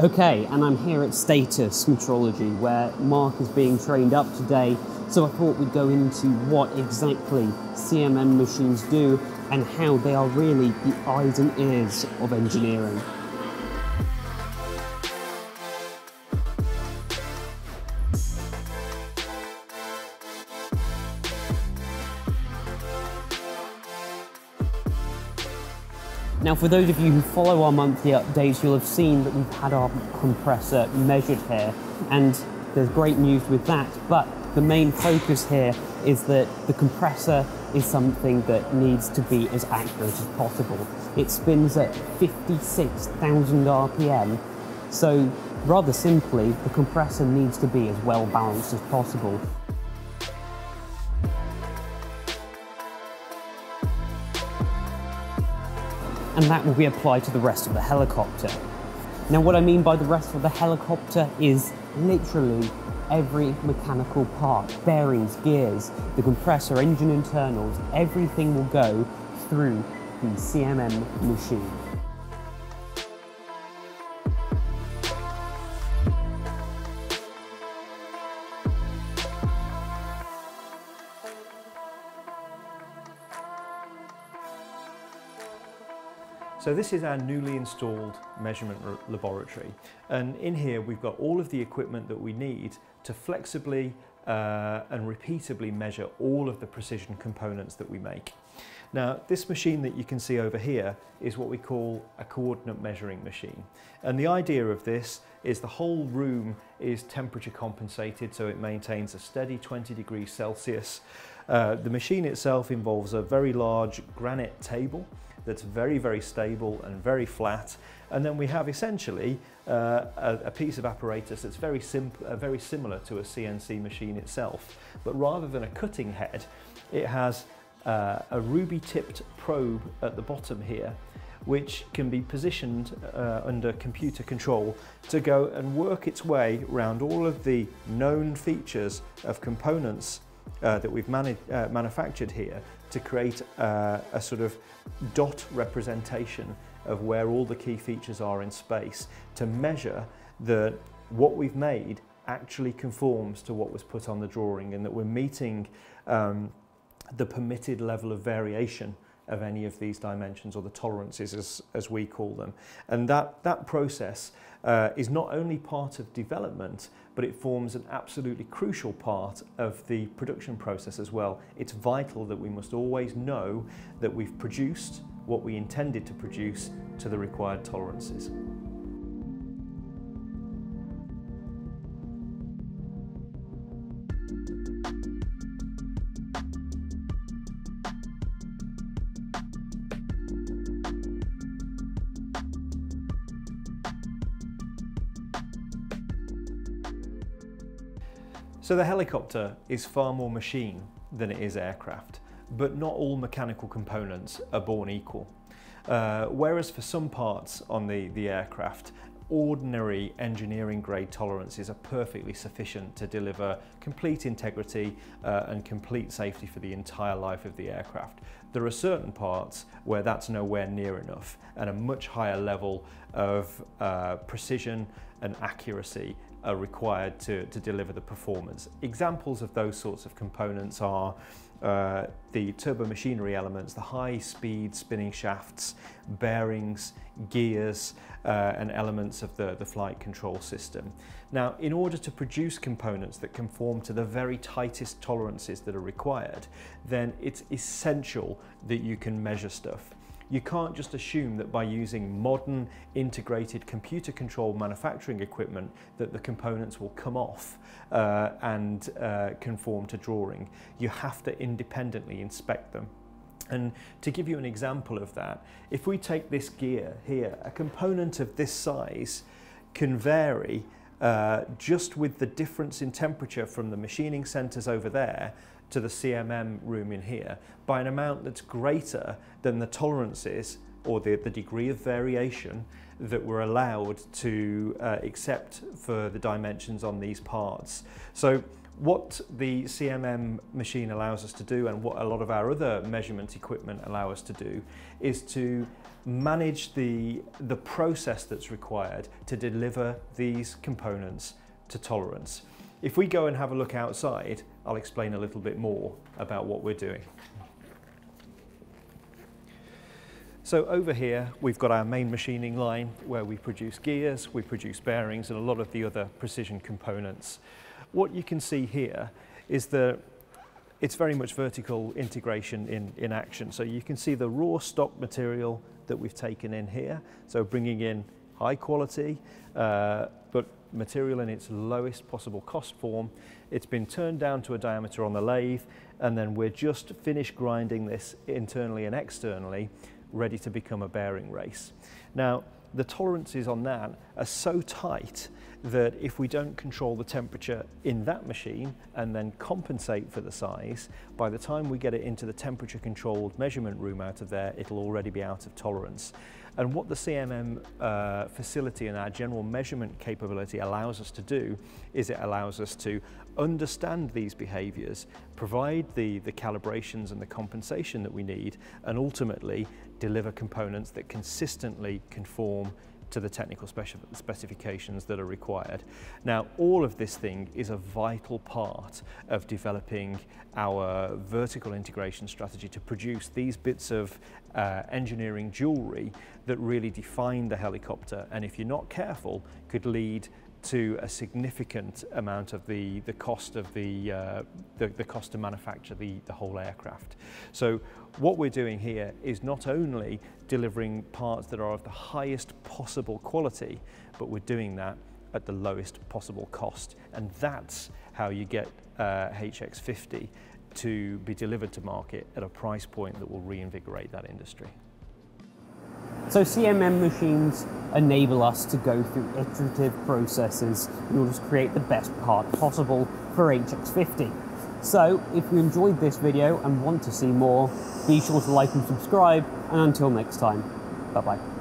Okay, and I'm here at Status Metrology where Mark is being trained up today. So I thought we'd go into what exactly CMM machines do and how they are really the eyes and ears of engineering. Now, for those of you who follow our monthly updates, you'll have seen that we've had our compressor measured here, and there's great news with that. But the main focus here is that the compressor is something that needs to be as accurate as possible. It spins at 56,000 RPM, so rather simply, the compressor needs to be as well balanced as possible. And that will be applied to the rest of the helicopter. Now what I mean by the rest of the helicopter is literally every mechanical part, bearings, gears, the compressor, engine internals, everything will go through the CMM machine. So this is our newly installed measurement laboratory and in here we've got all of the equipment that we need to flexibly uh, and repeatably measure all of the precision components that we make. Now this machine that you can see over here is what we call a coordinate measuring machine and the idea of this is the whole room is temperature compensated so it maintains a steady 20 degrees Celsius. Uh, the machine itself involves a very large granite table that's very, very stable and very flat. And then we have essentially uh, a, a, piece of apparatus that's very, uh, very similar to a CNC machine itself. But rather than a cutting head, it has uh, a ruby tipped probe at the bottom here which can be positioned uh, under computer control to go and work its way around all of the known features of components uh, that we've uh, manufactured here to create uh, a sort of dot representation of where all the key features are in space to measure that what we've made actually conforms to what was put on the drawing and that we're meeting um, the permitted level of variation of any of these dimensions or the tolerances as, as we call them. And that, that process uh, is not only part of development, but it forms an absolutely crucial part of the production process as well. It's vital that we must always know that we've produced what we intended to produce to the required tolerances. So the helicopter is far more machine than it is aircraft, but not all mechanical components are born equal. Uh, whereas for some parts on the, the aircraft, ordinary engineering grade tolerances are perfectly sufficient to deliver complete integrity uh, and complete safety for the entire life of the aircraft. There are certain parts where that's nowhere near enough and a much higher level of uh, precision and accuracy are required to, to deliver the performance. Examples of those sorts of components are uh, the turbo machinery elements, the high speed spinning shafts, bearings, gears, uh, and elements of the, the flight control system. Now, in order to produce components that conform to the very tightest tolerances that are required, then it's essential that you can measure stuff. You can't just assume that by using modern integrated computer controlled manufacturing equipment that the components will come off uh, and uh, conform to drawing. You have to independently inspect them. And to give you an example of that, if we take this gear here, a component of this size can vary uh, just with the difference in temperature from the machining centres over there to the CMM room in here by an amount that's greater than the tolerances or the, the degree of variation that we're allowed to uh, accept for the dimensions on these parts. So what the CMM machine allows us to do and what a lot of our other measurement equipment allow us to do is to manage the, the process that's required to deliver these components to tolerance. If we go and have a look outside, I'll explain a little bit more about what we're doing. So over here, we've got our main machining line where we produce gears, we produce bearings and a lot of the other precision components. What you can see here is that it's very much vertical integration in, in action. So you can see the raw stock material that we've taken in here. So bringing in high quality, uh, but material in its lowest possible cost form. It's been turned down to a diameter on the lathe, and then we're just finished grinding this internally and externally, ready to become a bearing race. Now, the tolerances on that are so tight that if we don't control the temperature in that machine and then compensate for the size, by the time we get it into the temperature controlled measurement room out of there, it'll already be out of tolerance. And what the CMM uh, facility and our general measurement capability allows us to do is it allows us to understand these behaviors, provide the, the calibrations and the compensation that we need, and ultimately deliver components that consistently conform to the technical specifications that are required. Now, all of this thing is a vital part of developing our vertical integration strategy to produce these bits of uh, engineering jewelry that really define the helicopter and if you're not careful could lead to a significant amount of the, the cost of the, uh, the, the, cost to manufacture the, the whole aircraft. So what we're doing here is not only delivering parts that are of the highest possible quality, but we're doing that at the lowest possible cost. And that's how you get uh, HX50 to be delivered to market at a price point that will reinvigorate that industry. So CMM machines enable us to go through iterative processes in order to create the best part possible for HX50. So if you enjoyed this video and want to see more, be sure to like and subscribe, and until next time, bye bye.